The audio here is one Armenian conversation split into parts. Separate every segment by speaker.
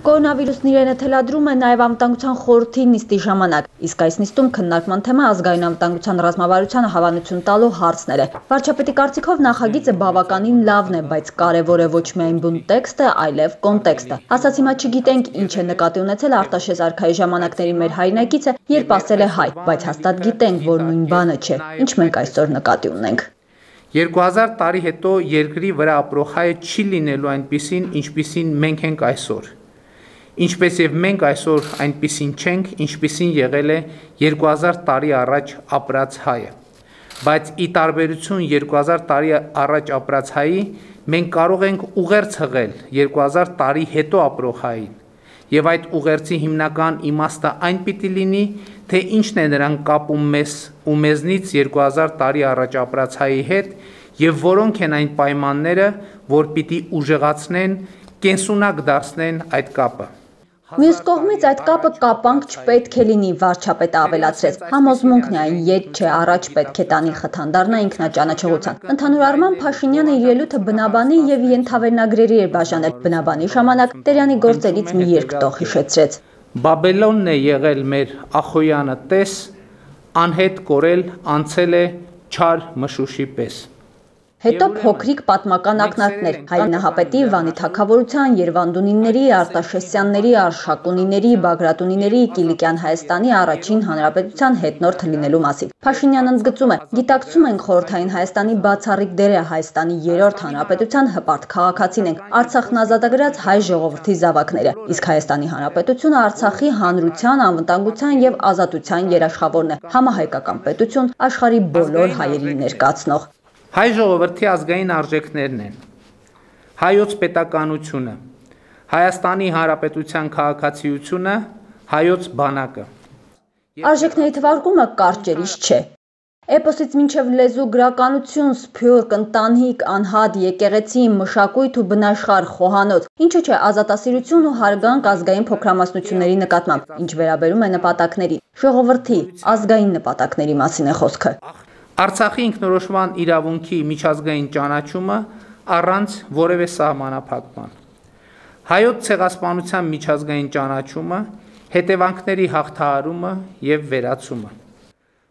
Speaker 1: Կորոնավիրուսն իրենը թելադրում է նաև անվտանգության խորհրդի նիստի ժամանակ, իսկ այս նիստում քննարկման թեմը ազգային անվտանգության ռազմավարությանը հավանություն տալու հարցներ է։ Վարչապետի կարծիքով նախագիծը բավականին լավն է, բայց կարևոր է ոչ միայն բուն տեքստը, այլև կոնտեքստը։ Ասած հիմա չգիտենք ինչ է նկատի ունեցել Արտաշես արքայի ժամանակների մեր հայրենակիցը, երբ ասել է հայ, բայց հաստատ գիտենք, որ նույն բանը չէ։ Ինչ մենք այսօր նկատի ունենք։
Speaker 2: 2000 տարի հետո երկրի վրա ապրող հայը չի լինելու այնպիսին, ինչպիսին մենք ենք այսօր ինչպես եւ մենք այսօր այնպիսին չենք, ինչպիսին եղել է 2000 տարի առաջ ապրած հայը։ Բայց ի տարբերություն 2000 տարի առաջ ապրած հայի, մենք կարող ենք ուղերձ հղել 2000 տարի հետո ապրող հային։ Եվ այդ ուղերձի հիմնական իմաստը այն պիտի լինի, թե ինչն է նրան կապում մեզ ու մեզնից 2000 տարի առաջ ապրած հայի հետ եւ որոնք են այն պայմանները, որ պիտի ուժեղացնեն, կենսունակ դարձնեն այդ կապը։
Speaker 1: Մյուս կողմից այդ կապը կապանք չպետք է լինի, վարչապետը ավելացրեց։ Համոզմունքն է այն ետ չէ, առաջ պետք է տանի խթանդարնա ինքնաճանաչողության։ Ընդհանուր առմամբ Փաշինյանը իր ելույթը բնաբանի եւ ենթավերնագրերի էր բաժանել։ Բնաբանի ժամանակ Տերյանի գործերից մի երկտող հիշեցրեց։
Speaker 2: Բաբելոնն է եղել մեր Ախոյանը տես, անհետ կորել անցել է չար մշուշի պես։
Speaker 1: Հետո փոքրիկ պատմական ակնարկներ հայ նահապետի, Վանի թագավորության, Երևանդունիների, Արտաշեսյանների, Արշակունիների, Բագրատունիների, Կիլիկյան Հայաստանի առաջին հանրապետության հետնորդ լինելու մասին։ Փաշինյանն ընդգծում է. «Գիտակցում ենք խորհրդային Հայաստանի բացառիկ դերը Հայաստանի երրորդ հանրապետության հպարտ քաղաքացին ենք։ Արցախն ազատագրած հայ ժողովրդի զավակները, իսկ Հայաստանի հանրապետությունը Արցախի հանրության, անվտանգության եւ ազատության երաշխավորն է։ Համահայկական պետություն աշխարի բոլոր հայերին ներկայացնող»։
Speaker 2: Հայ ժողովրդի ազգային արժեքներն են. Հայոց պետականությունը, Հայաստանի Հանրապետության քաղաքացիությունը, հայոց բանակը։
Speaker 1: Արժեքների թվարկումը կարճերից չէ։ Էպոսից մինչև լեզու գրականություն, սփյուռք, ընտանիք, անհատ, եկեղեցի, մշակույթ ու բնաշխարհ, խոհանոց, ինչու՞ չէ ազատասիրություն ու հարգանք ազգային փոքրամասնությունների նկատմամբ, ինչ վերաբերում է նպատակների, ժողովրդի, ազգային նպատակների մասին է խոսքը։
Speaker 2: Արցախի ինքնորոշման իրավունքի միջազգային ճանաչումը առանց որևէ սահմանափակման։ Հայոց ցեղասպանության միջազգային ճանաչումը, հետևանքների հաղթահարումը եւ վերացումը։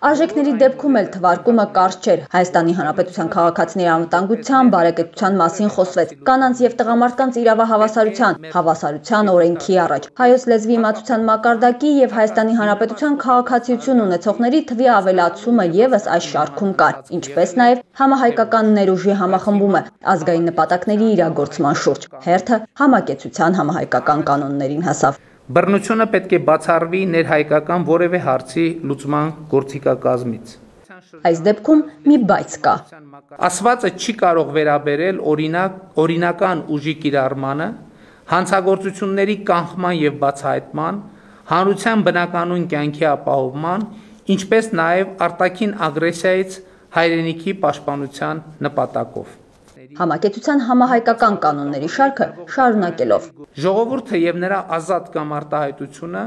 Speaker 1: Արժեքների դեպքում էլ թվարկումը կարճ չէր։ Հայաստանի Հանրապետության քաղաքացիների անվտանգության, բարեկեցության մասին խոսվեց։ Կանանց եւ տղամարդկանց իրավահավասարության, հավասարության օրենքի առաջ։ Հայոց լեզվի իմացության մակարդակի եւ Հայաստանի Հանրապետության քաղաքացիություն ունեցողների թվի ավելացումը եւս այս շարքում կար, ինչպես նաեւ համահայկական ներուժի համախմբումը ազգային նպատակների իրագործման շուրջ։ Հերթը համակեցության համահայկական կանոններին հասավ։
Speaker 2: Բռնությունը պետք է բացառվի ներհայկական որևէ հարցի լուծման գործիքակազմից։
Speaker 1: Այս դեպքում մի բայց կա։
Speaker 2: Ասվածը չի կարող վերաբերել օրինակ օրինական ուժի կիրառմանը, հանցագործությունների կանխման եւ բացահայտման, հանրության բնականոն կյանքի ապահովման, ինչպես նաեւ արտաքին ագրեսիայից հայրենիքի պաշտպանության նպատակով
Speaker 1: համակեցության համահայկական կանոնների շարքը շարունակելով։
Speaker 2: Ժողովուրդը եւ նրա ազատ կամ արտահայտությունը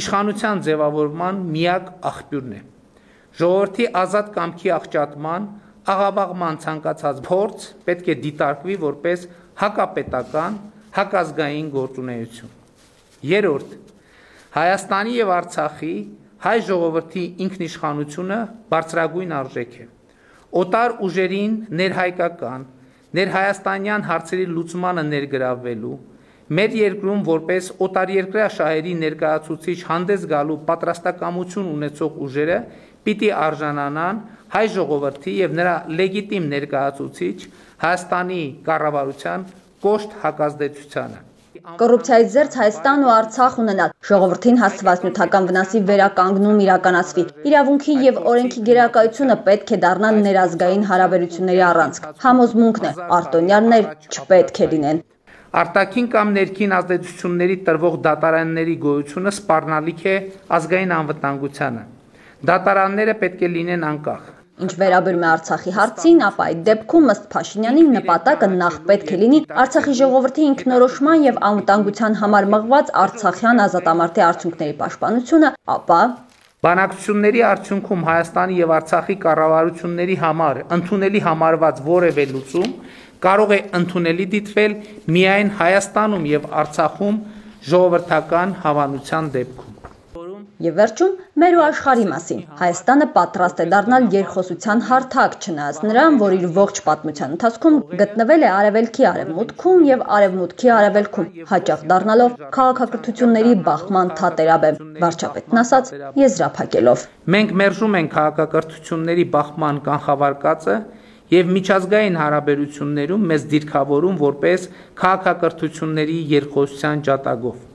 Speaker 2: իշխանության ձևավորման միակ աղբյուրն է։ Ժողովրդի ազատ կամքի աղճատման, աղավաղման ցանկացած փորձ պետք է դիտարկվի որպես հակապետական, հակազգային գործունեություն։ Երորդ Հայաստանի եւ Արցախի հայ ժողովրդի ինքնիշխանությունը բարձրագույն արժեք է։ Օտար ուժերին ներհայկական ներհայաստանյան հարցերի լուծմանը ներգրավվելու, մեր երկրում որպես օտարերկրյա շահերի ներկայացուցիչ հանդես գալու պատրաստակամություն ունեցող ուժերը պիտի արժանանան հայ ժողովրդի եւ նրա լեգիտիմ ներկայացուցիչ Հայաստանի կառավարության կոշտ հակազդեցությանը
Speaker 1: Կոռուպցիայից զերծ Հայաստան ու Արցախ ունենալ, ժողովրդին հասցված նյութական վնասի վերականգնում իրականացվի։ Իրավունքի եւ օրենքի գերակայությունը պետք է դառնան ներազգային հարաբերությունների առանցք։ Համոզմունքն է, արտոնյաններ չպետք է լինեն։
Speaker 2: Արտաքին կամ ներքին ազդեցությունների տրվող դատարանների գոյությունը սպառնալիք է ազգային անվտանգությանը։ Դատարանները պետք է լինեն անկախ,
Speaker 1: Ինչ վերաբերում է Արցախի հարցին, ապա այդ դեպքում ըստ Փաշինյանի նպատակը նախ պետք է լինի Արցախի ժողովրդի ինքնորոշման եւ անվտանգության համար մղված Արցախյան ազատամարտի արդյունքների պաշտպանությունը, ապա
Speaker 2: Բանակցությունների արդյունքում Հայաստանի եւ Արցախի կառավարությունների համար ընդունելի համարված որևէ լուծում կարող է ընդունելի դիտվել միայն Հայաստանում եւ Արցախում ժողովրդական հավանության դեպքում։
Speaker 1: Եվ վերջում մեր ու աշխարհի մասին։ Հայաստանը պատրաստ է դառնալ երկխոսության հարթակ, չնայած նրան, որ իր ողջ պատմության ընթացքում գտնվել է արևելքի արևմուտքում եւ արևմուտքի արևելքում, հաճախ դառնալով քաղաքակրթությունների բախման թատերաբեմ, վարչապետն ասաց եզրափակելով։
Speaker 2: Մենք մերժում ենք քաղաքակրթությունների բախման կանխավարկածը եւ միջազգային հարաբերություններում մեզ դիրքավորում որպես քաղաքակրթությունների երկխոսության ջատագով։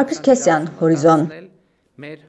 Speaker 1: Արփիս Քեսյան, Հորիզոն։
Speaker 2: մեր